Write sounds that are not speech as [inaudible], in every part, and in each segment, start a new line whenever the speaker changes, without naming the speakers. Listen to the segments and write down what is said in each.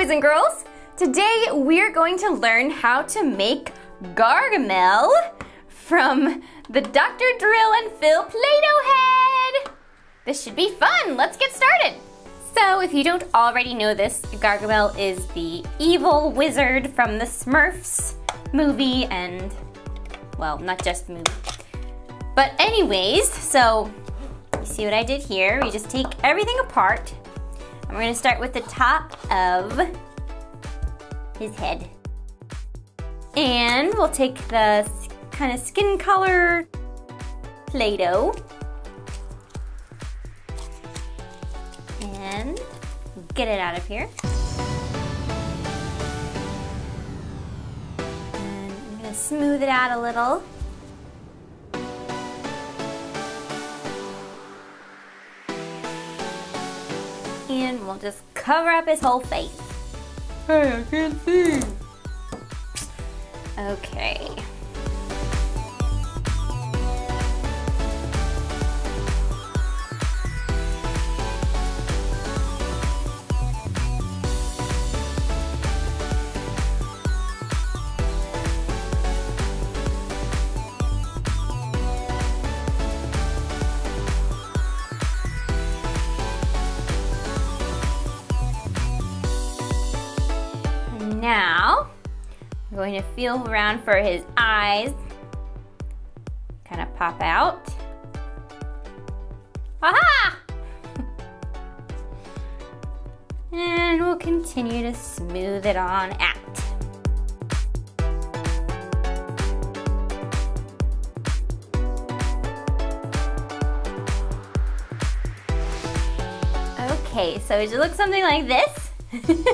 boys and girls. Today we're going to learn how to make Gargamel from the Dr. Drill N Fill Play-Doh head. This should be fun. Let's get started. So if you don't already know this, Gargamel is the evil wizard from the Smurfs movie and, well, not just the movie. But anyways, so you see what I did here? We just take everything apart. We're gonna start with the top of his head. And we'll take the kind of skin color Play-Doh and get it out of here. And I'm gonna smooth it out a little. And we'll just cover up his whole face.
Hey, I can't see.
Okay. Now, I'm going to feel around for his eyes. Kind of pop out. Aha! [laughs] and we'll continue to smooth it on out. Okay, so it looks something like this. [laughs]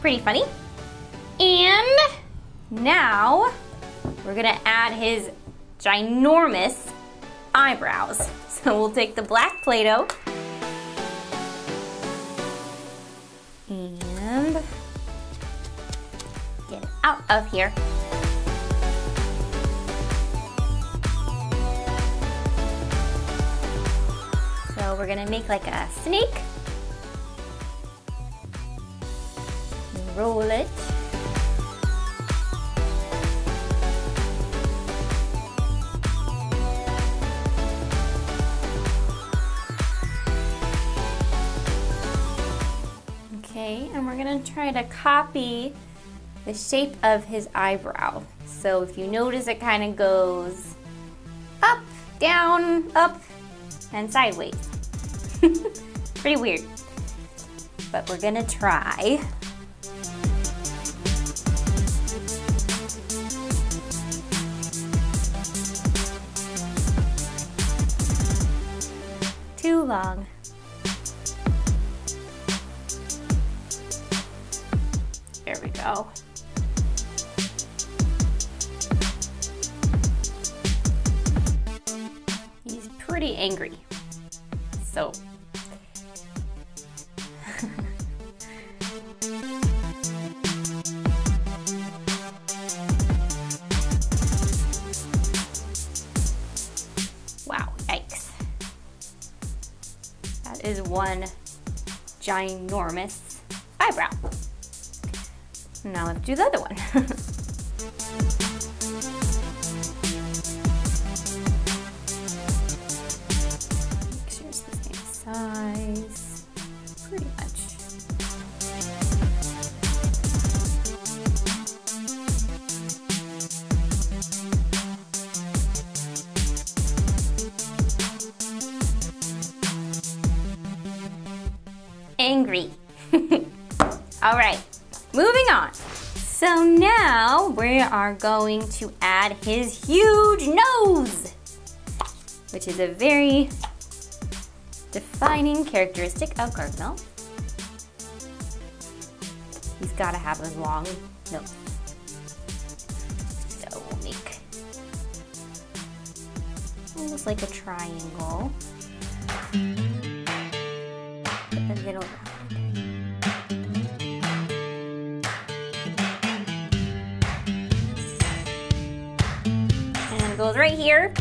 Pretty funny. And now we're gonna add his ginormous eyebrows. [laughs] So we'll take the black Play-Doh and get out of here. So we're gonna make like a snake. Roll it. Gonna try to copy the shape of his eyebrow. So if you notice it kind of goes up, down, up, and sideways. [laughs] Pretty weird. But we're gonna try. Too long. He's pretty angry. So. [laughs] wow, yikes. That is one ginormous eyebrow. Now let's do the other one. [laughs] Make sure it's the same size. Pretty much. Angry. [laughs] All right, moving on. So now we are going to add his huge nose, which is a very defining characteristic of Gargamel. He's got to have a long nose. So we'll make almost like a triangle. Put a little here.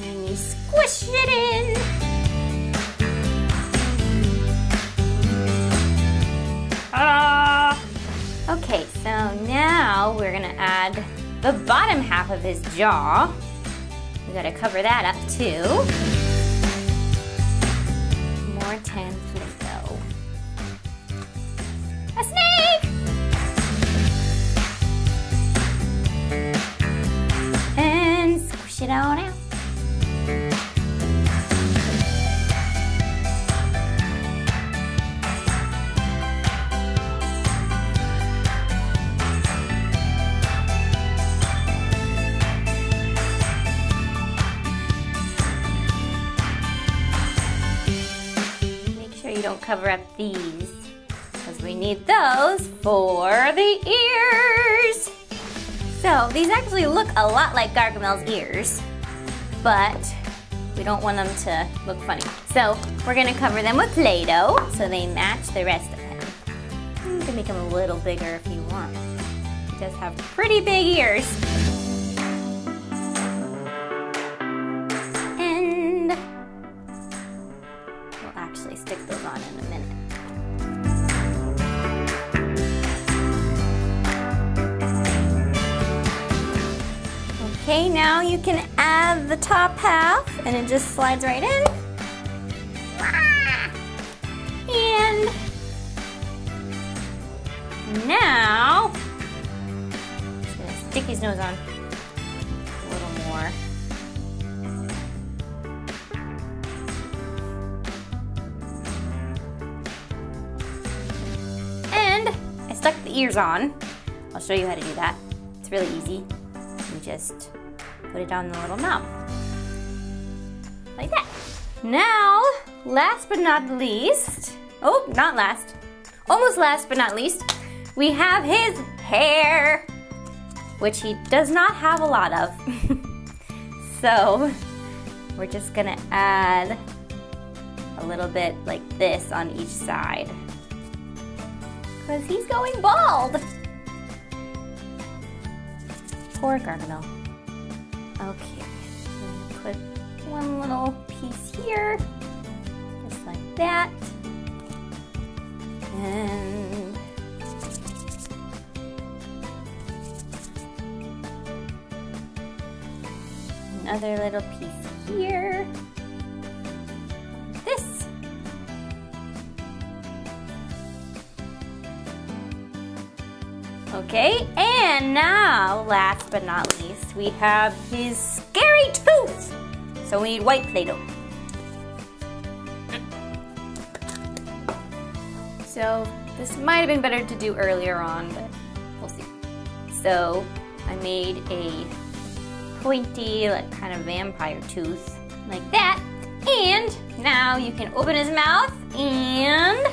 And you squish it in. Okay, so now we're gonna add the bottom half of his jaw. We gotta cover that up too. On out. Make sure you don't cover up these because we need those for the ears. So these actually look a lot like Gargamel's ears, but we don't want them to look funny. So we're gonna cover them with Play-Doh so they match the rest of him. You can make them a little bigger if you want. He does have pretty big ears. Okay, now you can add the top half and it just slides right in. And now, just gonna stick his nose on a little more. And I stuck the ears on. I'll show you how to do that. It's really easy. You just put it on the little knob. Like that. Now, last but not least, oh, not last, almost last but not least, we have his hair, which he does not have a lot of. [laughs] so, we're just gonna add a little bit like this on each side. Because he's going bald. Poor Gargamel. Okay, put one little piece here, just like that. And another little piece here. Okay, and now, last but not least, we have his scary tooth. So we need white Play-Doh. So this might have been better to do earlier on, but we'll see. So I made a pointy, like kind of vampire tooth, like that. And now you can open his mouth and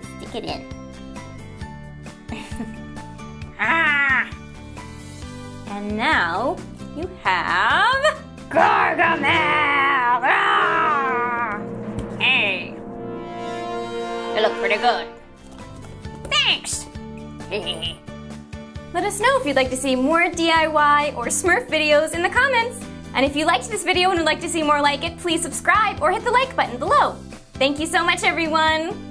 just stick it in. Ah! And now you have Gargamel! Ah! Hey! You look pretty good. Thanks! [laughs] Let us know if you'd like to see more DIY or Smurf videos in the comments. And if you liked this video and would like to see more like it, please subscribe or hit the like button below. Thank you so much, everyone!